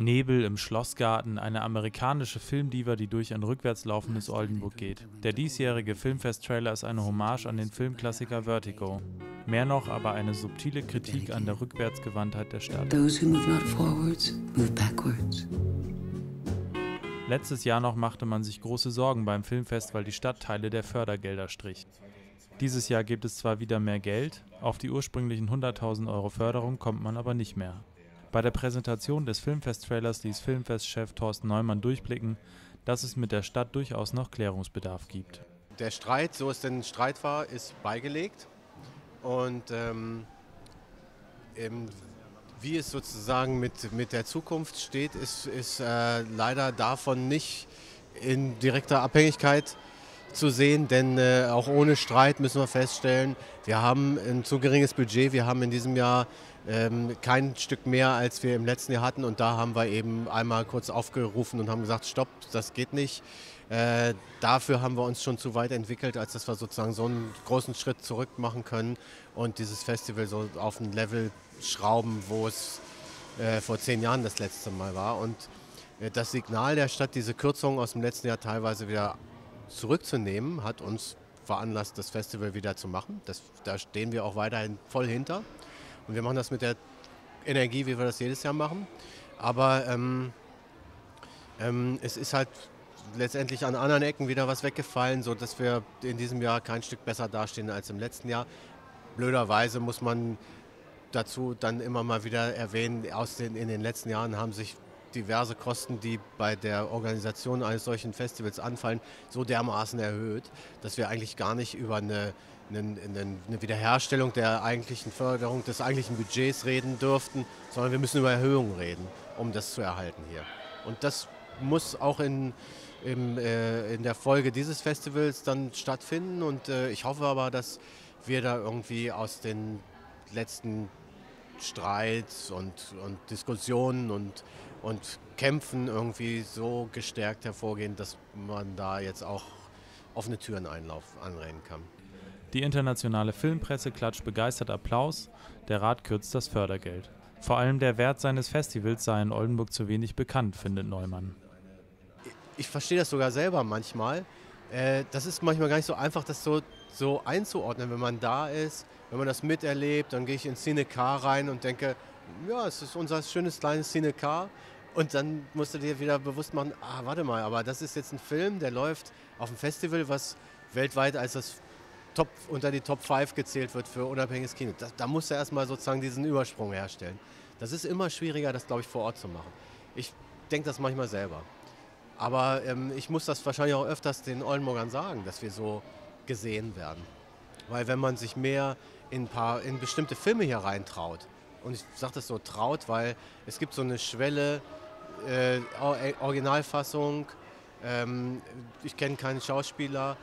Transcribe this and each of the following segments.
Nebel im Schlossgarten, eine amerikanische Filmdiva, die durch ein rückwärts laufendes Oldenburg geht. Der diesjährige Filmfest-Trailer ist eine Hommage an den Filmklassiker Vertigo. Mehr noch aber eine subtile Kritik an der Rückwärtsgewandtheit der Stadt. Letztes Jahr noch machte man sich große Sorgen beim Filmfest, weil die Stadt Teile der Fördergelder strich. Dieses Jahr gibt es zwar wieder mehr Geld, auf die ursprünglichen 100.000 Euro Förderung kommt man aber nicht mehr. Bei der Präsentation des Filmfest-Trailers ließ Filmfest-Chef Thorsten Neumann durchblicken, dass es mit der Stadt durchaus noch Klärungsbedarf gibt. Der Streit, so es denn Streit war, ist beigelegt. Und ähm, wie es sozusagen mit, mit der Zukunft steht, ist, ist äh, leider davon nicht in direkter Abhängigkeit zu sehen, denn äh, auch ohne Streit müssen wir feststellen, wir haben ein zu geringes Budget. Wir haben in diesem Jahr ähm, kein Stück mehr, als wir im letzten Jahr hatten. Und da haben wir eben einmal kurz aufgerufen und haben gesagt, stopp, das geht nicht. Äh, dafür haben wir uns schon zu weit entwickelt, als dass wir sozusagen so einen großen Schritt zurück machen können und dieses Festival so auf ein Level schrauben, wo es äh, vor zehn Jahren das letzte Mal war. Und äh, das Signal der Stadt, diese Kürzungen aus dem letzten Jahr teilweise wieder zurückzunehmen, hat uns veranlasst, das Festival wieder zu machen. Das, da stehen wir auch weiterhin voll hinter. Und wir machen das mit der Energie, wie wir das jedes Jahr machen. Aber ähm, ähm, es ist halt letztendlich an anderen Ecken wieder was weggefallen, sodass wir in diesem Jahr kein Stück besser dastehen als im letzten Jahr. Blöderweise muss man dazu dann immer mal wieder erwähnen, aus den, in den letzten Jahren haben sich diverse Kosten, die bei der Organisation eines solchen Festivals anfallen, so dermaßen erhöht, dass wir eigentlich gar nicht über eine eine, Wiederherstellung der eigentlichen Förderung des eigentlichen Budgets reden dürften, sondern wir müssen über Erhöhungen reden, um das zu erhalten hier. Und das muss auch in, im, äh, in der Folge dieses Festivals dann stattfinden. Und äh, ich hoffe aber, dass wir da irgendwie aus den letzten Streits und, und Diskussionen und, und Kämpfen irgendwie so gestärkt hervorgehen, dass man da jetzt auch offene Türen einlauf, anrennen kann. Die internationale Filmpresse klatscht begeistert Applaus, der Rat kürzt das Fördergeld. Vor allem der Wert seines Festivals sei in Oldenburg zu wenig bekannt, findet Neumann. Ich verstehe das sogar selber manchmal. Äh, das ist manchmal gar nicht so einfach, das so, so einzuordnen, wenn man da ist, wenn man das miterlebt. Dann gehe ich ins Cinecar rein und denke, ja, es ist unser schönes kleines Cinecar. Und dann musst du dir wieder bewusst machen, ah, warte mal, aber das ist jetzt ein Film, der läuft auf dem Festival, was weltweit als das Top, unter die Top 5 gezählt wird für unabhängiges Kino. Da, da muss er erstmal sozusagen diesen Übersprung herstellen. Das ist immer schwieriger, das glaube ich vor Ort zu machen. Ich denke das manchmal selber. Aber ähm, ich muss das wahrscheinlich auch öfters den Oldenburgern sagen, dass wir so gesehen werden. Weil wenn man sich mehr in, paar, in bestimmte Filme hier reintraut, und ich sage das so traut, weil es gibt so eine Schwelle, äh, Originalfassung, ähm, ich kenne keinen Schauspieler,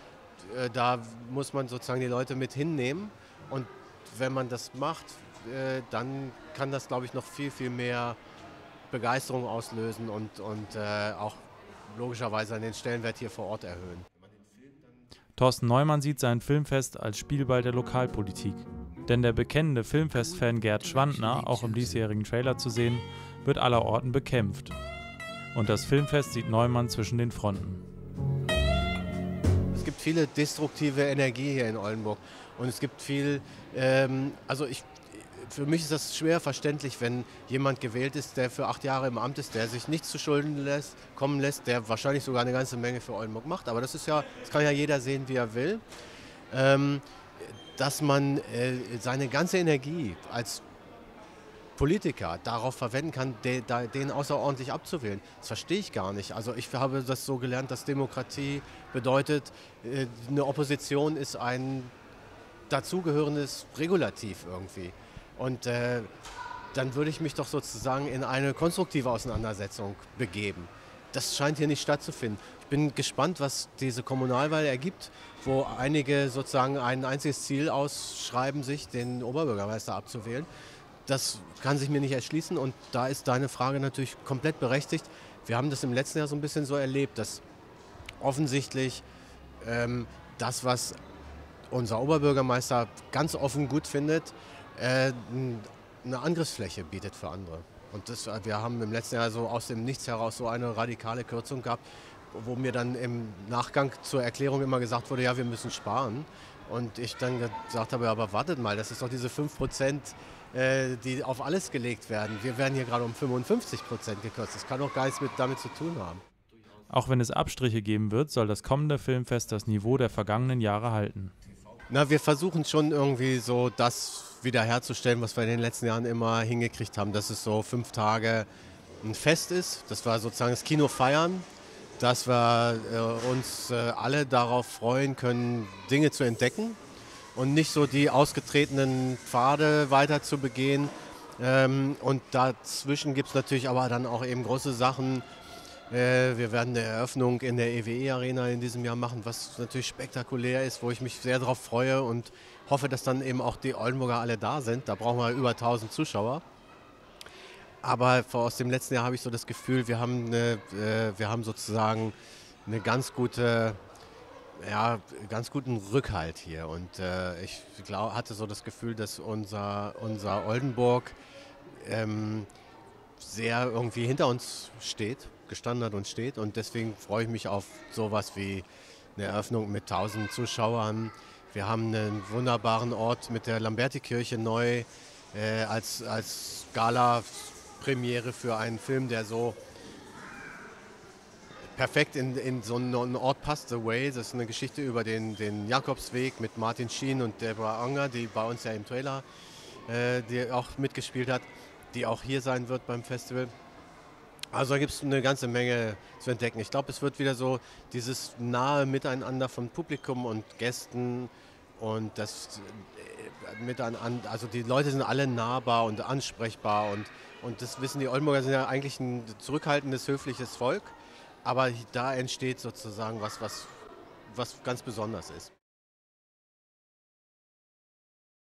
äh, da muss man sozusagen die Leute mit hinnehmen. Und wenn man das macht, äh, dann kann das, glaube ich, noch viel, viel mehr Begeisterung auslösen und, und äh, auch logischerweise den Stellenwert hier vor Ort erhöhen. Thorsten Neumann sieht sein Filmfest als Spielball der Lokalpolitik. Denn der bekennende Filmfest-Fan Gerd Schwandner, auch im diesjährigen Trailer zu sehen, wird allerorten bekämpft. Und das Filmfest sieht Neumann zwischen den Fronten gibt viele destruktive Energie hier in Oldenburg. Und es gibt viel, ähm, also ich, für mich ist das schwer verständlich, wenn jemand gewählt ist, der für acht Jahre im Amt ist, der sich nichts zu Schulden lässt, kommen lässt, der wahrscheinlich sogar eine ganze Menge für Oldenburg macht. Aber das ist ja, das kann ja jeder sehen, wie er will. Ähm, dass man äh, seine ganze Energie als Politiker darauf verwenden kann, den außerordentlich abzuwählen. Das verstehe ich gar nicht. Also ich habe das so gelernt, dass Demokratie bedeutet, äh, eine Opposition ist ein dazugehörendes Regulativ irgendwie. Und äh, dann würde ich mich doch sozusagen in eine konstruktive Auseinandersetzung begeben. Das scheint hier nicht stattzufinden. Ich bin gespannt, was diese Kommunalwahl ergibt, wo einige sozusagen ein einziges Ziel ausschreiben, sich den Oberbürgermeister abzuwählen das kann sich mir nicht erschließen und da ist deine Frage natürlich komplett berechtigt. Wir haben das im letzten Jahr so ein bisschen so erlebt, dass offensichtlich ähm, das, was unser Oberbürgermeister ganz offen gut findet, äh, eine Angriffsfläche bietet für andere. Und das, wir haben im letzten Jahr so aus dem Nichts heraus so eine radikale Kürzung gehabt, wo mir dann im Nachgang zur Erklärung immer gesagt wurde, ja, wir müssen sparen. Und ich dann gesagt habe, aber wartet mal, das ist doch diese 5 Prozent, äh, die auf alles gelegt werden. Wir werden hier gerade um 55 Prozent gekürzt. Das kann doch gar nichts mit, damit zu tun haben. Auch wenn es Abstriche geben wird, soll das kommende Filmfest das Niveau der vergangenen Jahre halten. Na, wir versuchen schon irgendwie so das wiederherzustellen, was wir in den letzten Jahren immer hingekriegt haben, dass es so fünf Tage ein Fest ist. Das war sozusagen das Kino feiern, dass wir äh, uns äh, alle darauf freuen können, Dinge zu entdecken und nicht so die ausgetretenen Pfade weiter zu begehen. Ähm, und dazwischen gibt es natürlich aber dann auch eben große Sachen. Äh, wir werden eine Eröffnung in der EWE Arena in diesem Jahr machen, was natürlich spektakulär ist, wo ich mich sehr darauf freue und hoffe, dass dann eben auch die Oldenburger alle da sind. Da brauchen wir über 1000 Zuschauer. Aber aus dem letzten Jahr habe ich so das Gefühl, wir haben, eine, äh, wir haben sozusagen eine ganz gute, ja, ganz guten Rückhalt hier. Und äh, ich glaub, hatte so das Gefühl, dass unser, unser Oldenburg ähm, sehr irgendwie hinter uns steht, gestanden hat und steht. Und deswegen freue ich mich auf sowas wie eine Eröffnung mit 1000 Zuschauern. Wir haben einen wunderbaren Ort mit der Lamberti-Kirche neu äh, als, als Gala Premiere für einen Film, der so perfekt in, in so einen Ort passt, The Way. Das ist eine Geschichte über den, den Jakobsweg mit Martin Sheen und Deborah Unger, die bei uns ja im Trailer äh, die auch mitgespielt hat, die auch hier sein wird beim Festival. Also da gibt es eine ganze Menge zu entdecken. Ich glaube, es wird wieder so dieses nahe Miteinander von Publikum und Gästen und das äh, miteinander, also die Leute sind alle nahbar und ansprechbar und und das wissen die Oldenburger sind ja eigentlich ein zurückhaltendes, höfliches Volk. Aber da entsteht sozusagen was, was, was ganz Besonderes ist.